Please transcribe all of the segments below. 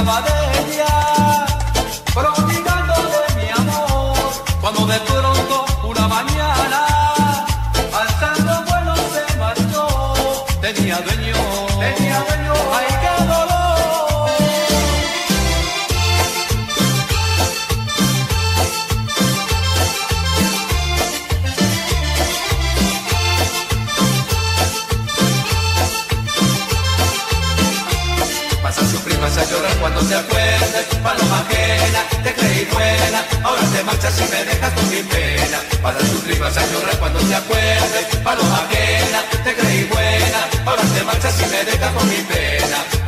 hablaba de ella. te creí buena, ahora te marchas y me dejas con mi pena. Para tus rimas a llorar cuando te acuerdes, paloma ajena, te creí buena, ahora te marchas y me dejas con mi pena.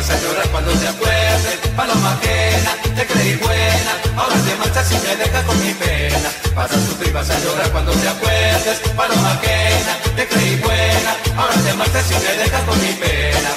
vas a llorar cuando te acuerdes. Paloma ajena, te creí buena, ahora te marchas y me dejas con mi pena. Vas a sufrir, vas a llorar cuando te acuerdes. Paloma ajena, te creí buena, ahora te marchas y me dejas con mi pena.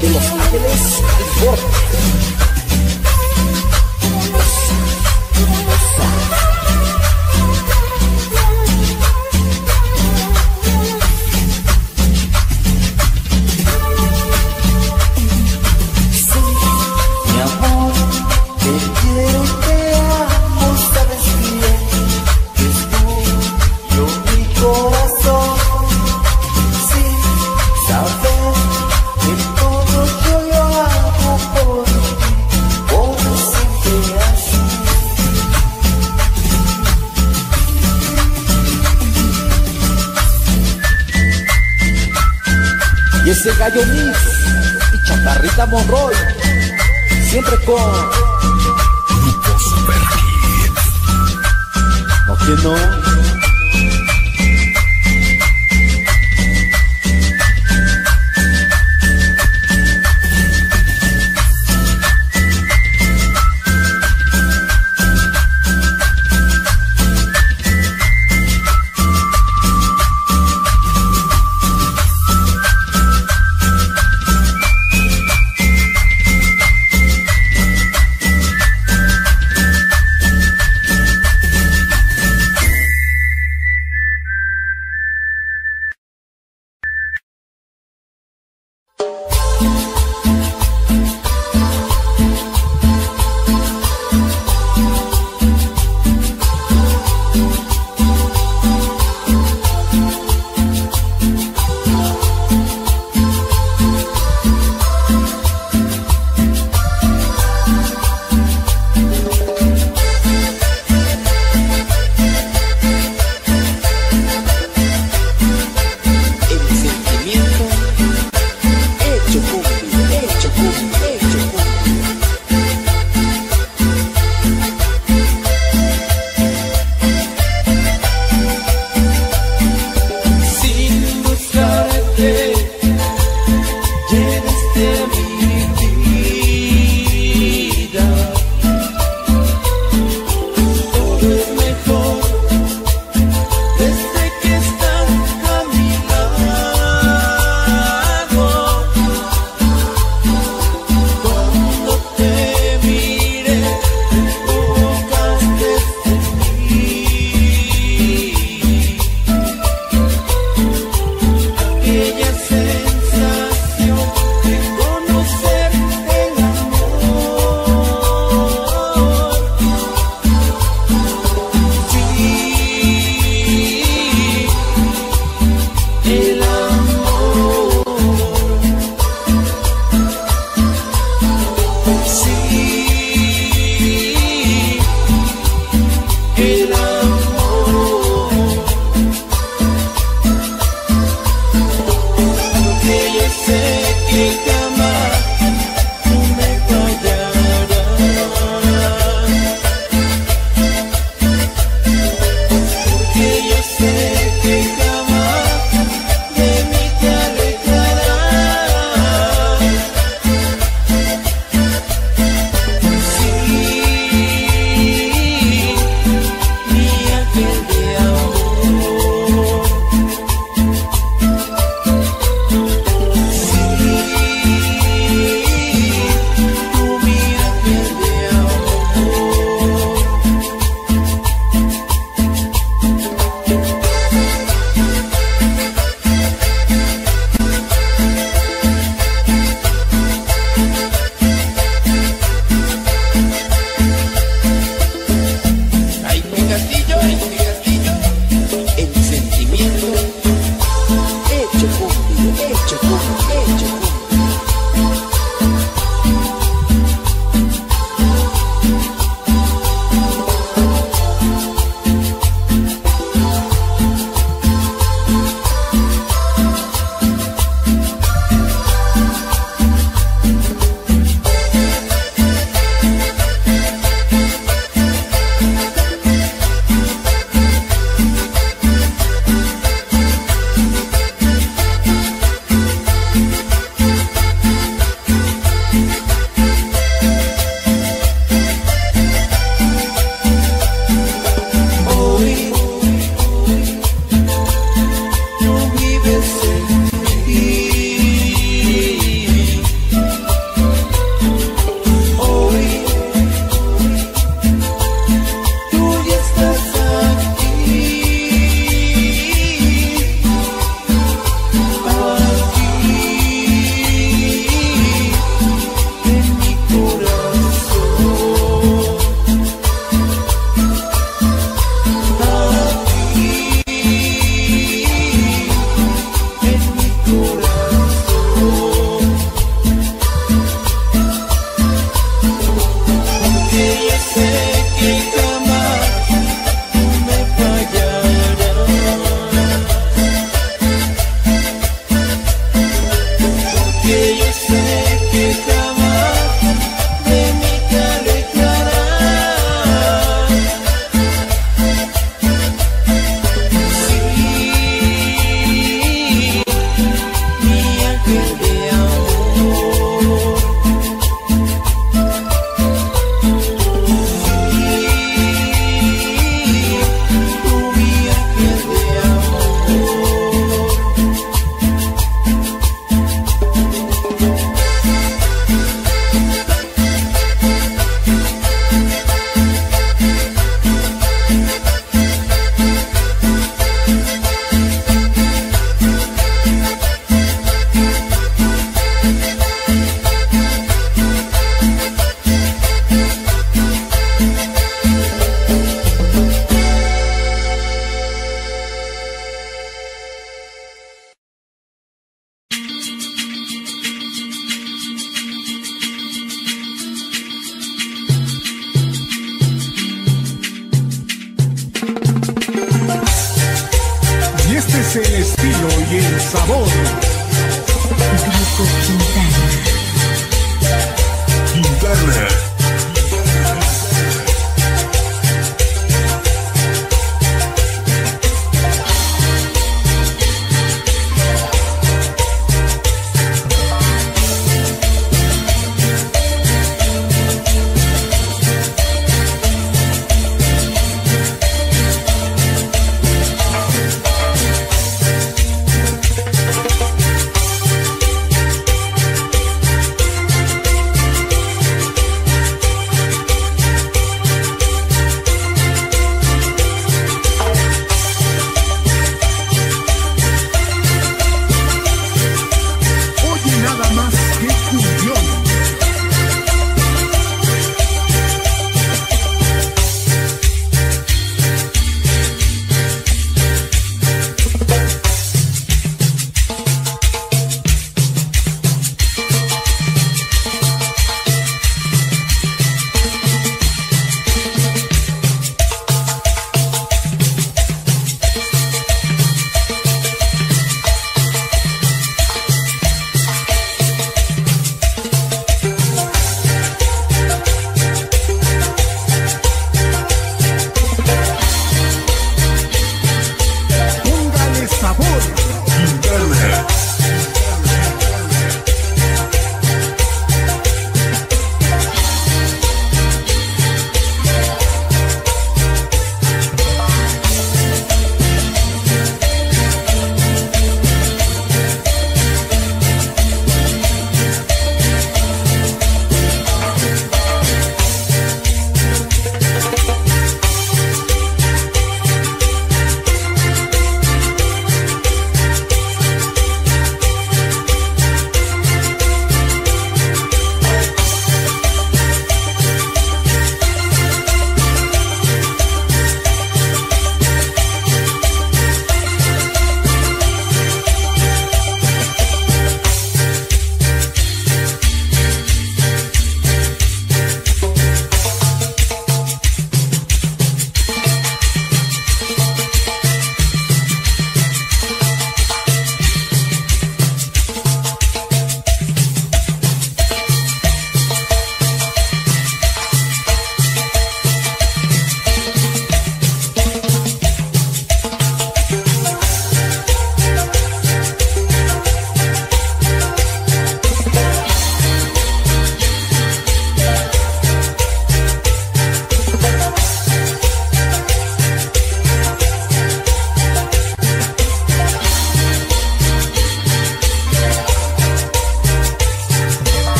De Los Ángeles, California.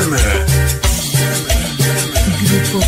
Lerner. Grupo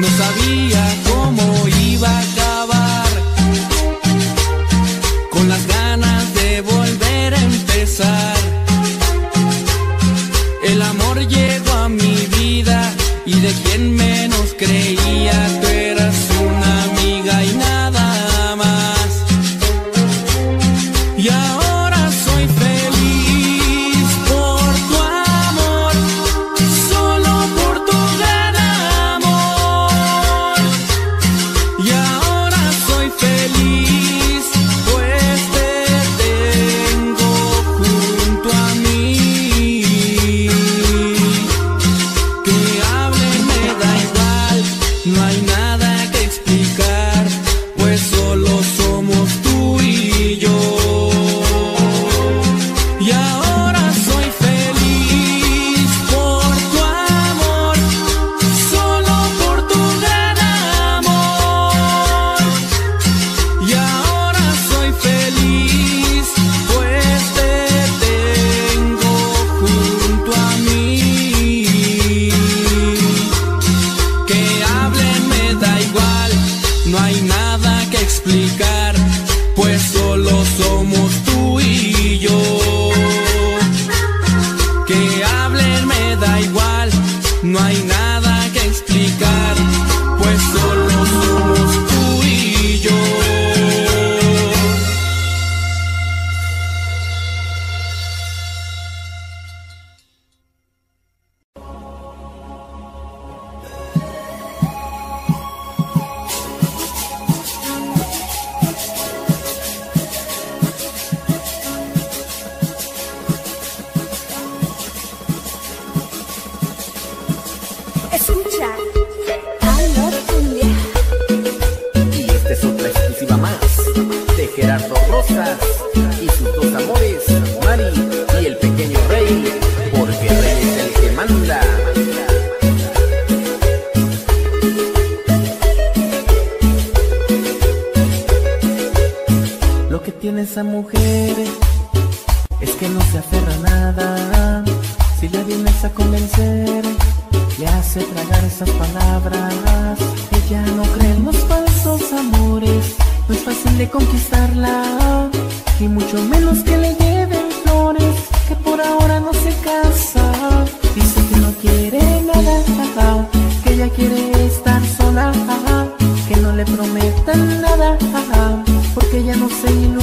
no sabía cómo iba a acabar. Con las ganas de volver a empezar. El amor llegó a mi vida y de quien menos creí. sem ilusão.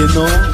you know.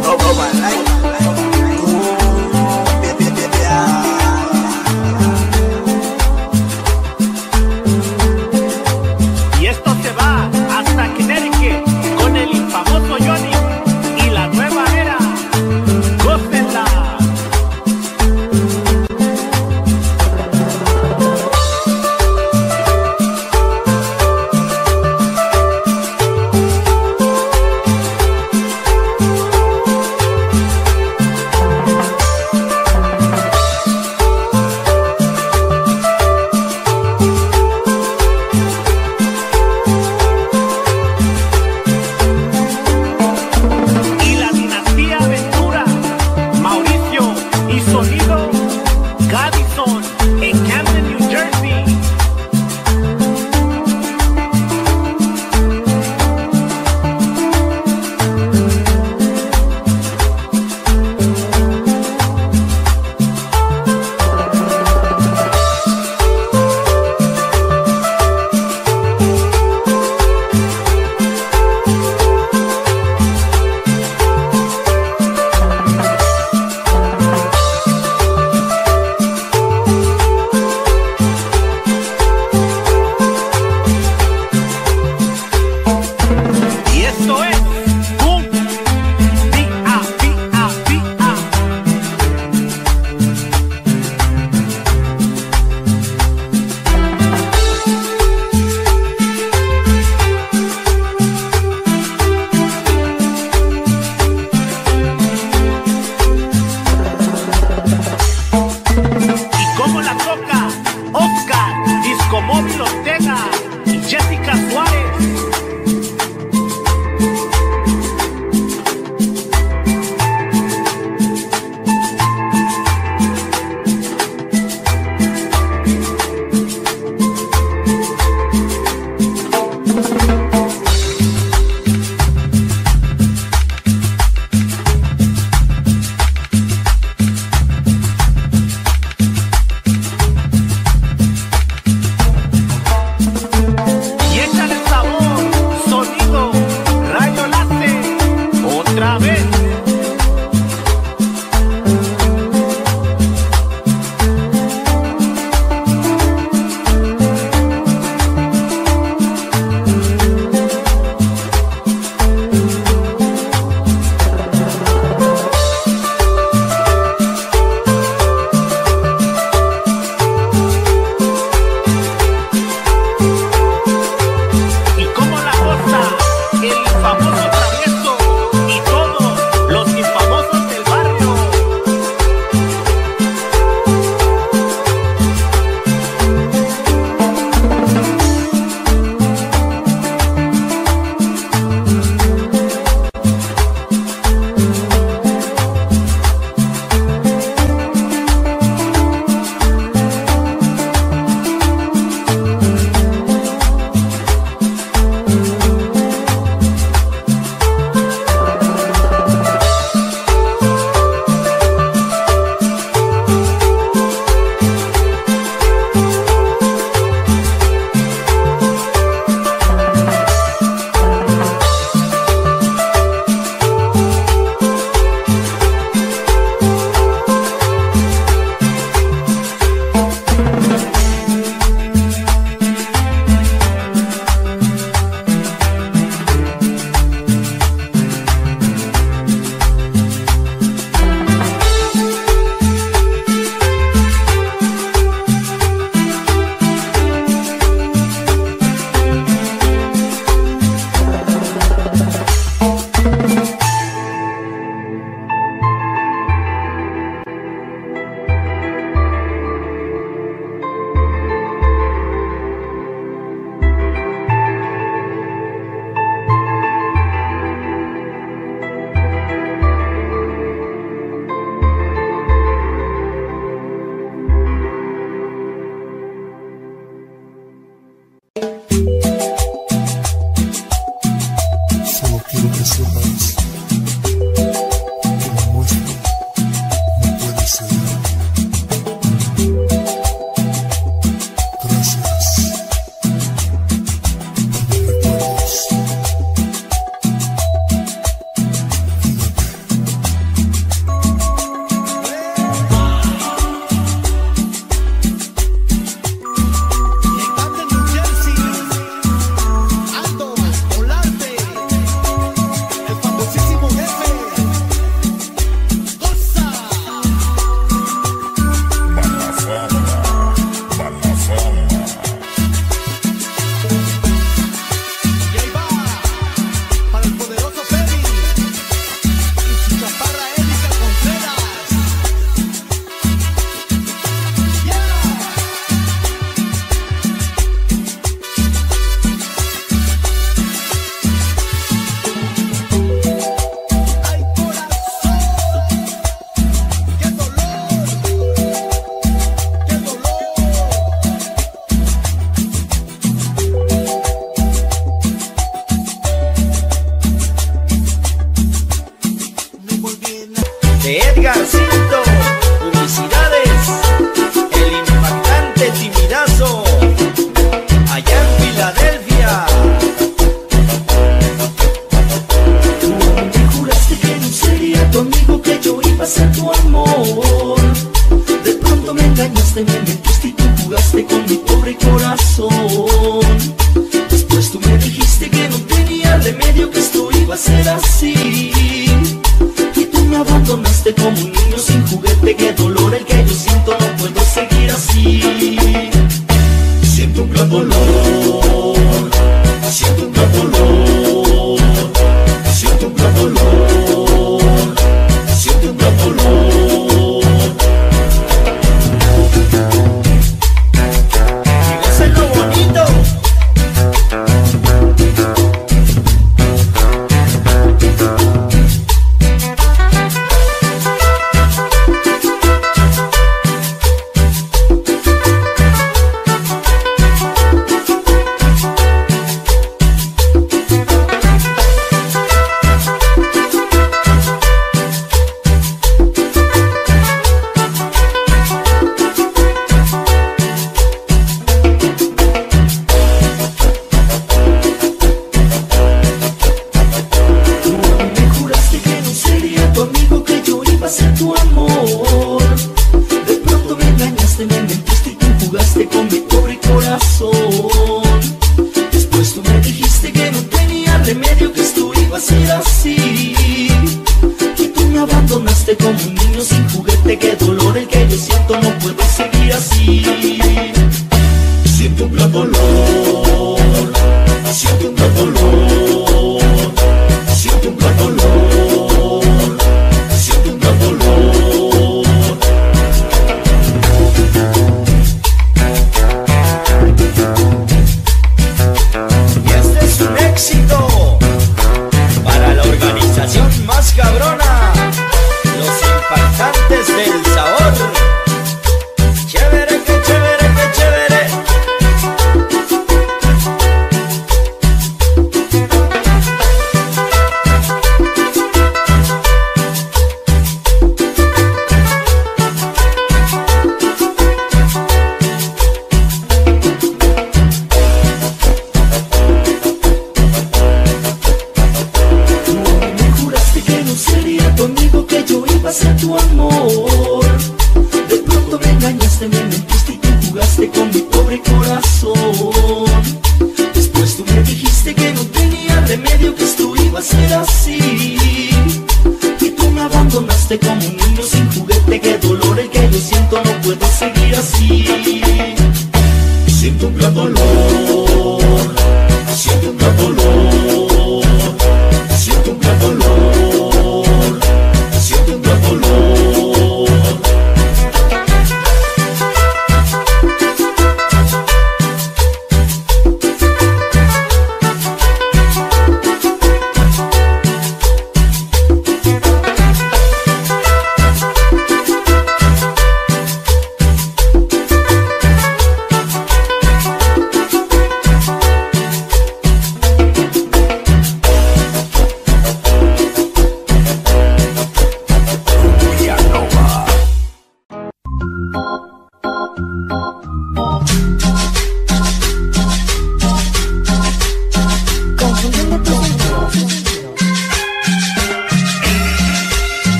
oh, oh,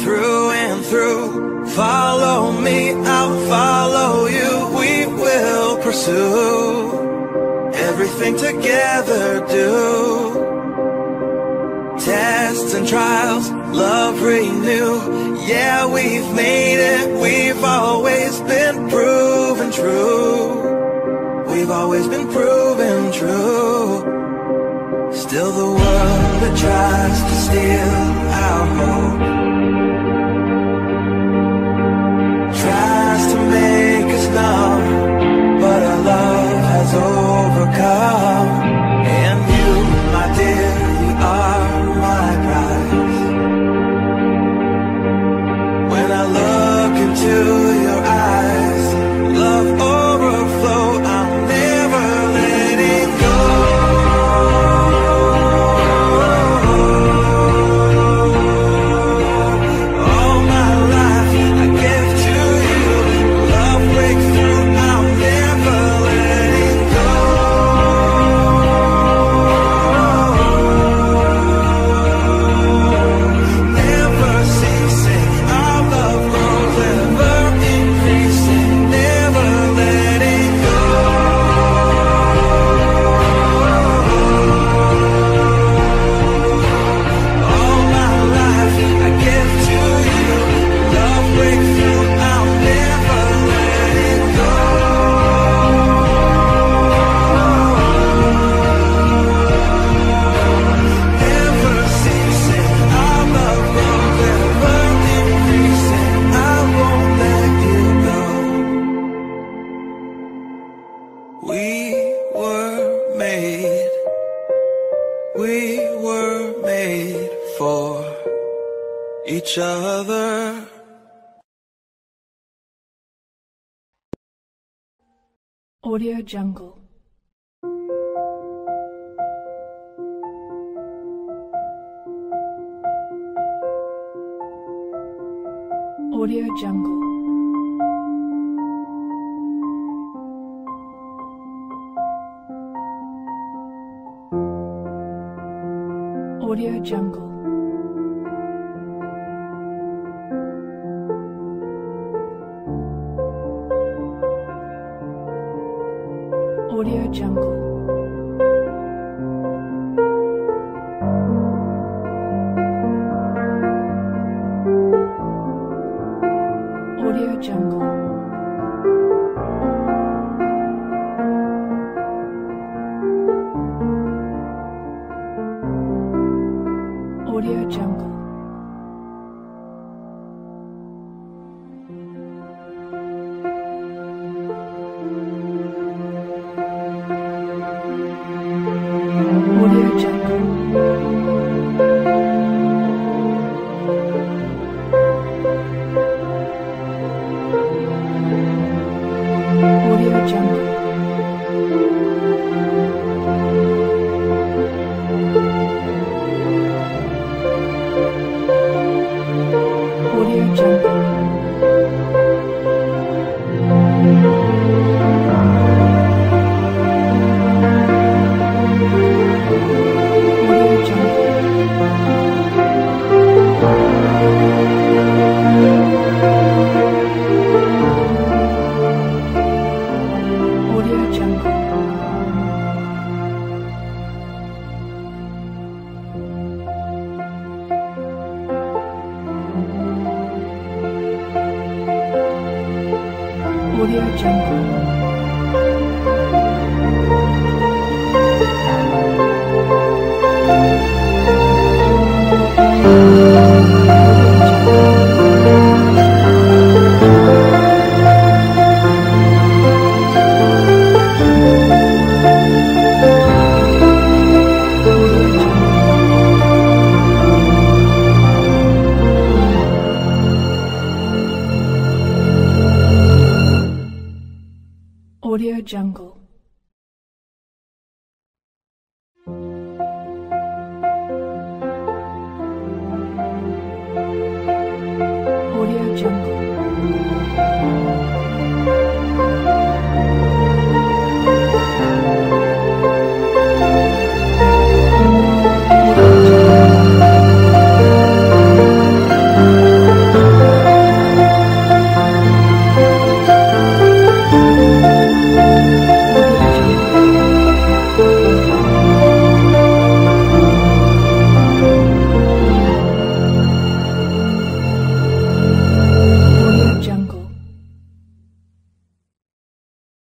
through and through. Follow me, I'll follow you. We will pursue everything together. Do tests and trials, love renew. Yeah, we've made it. We've always been proven true. We've always been proven true. Still the world that tries to steal our hope now. jungle.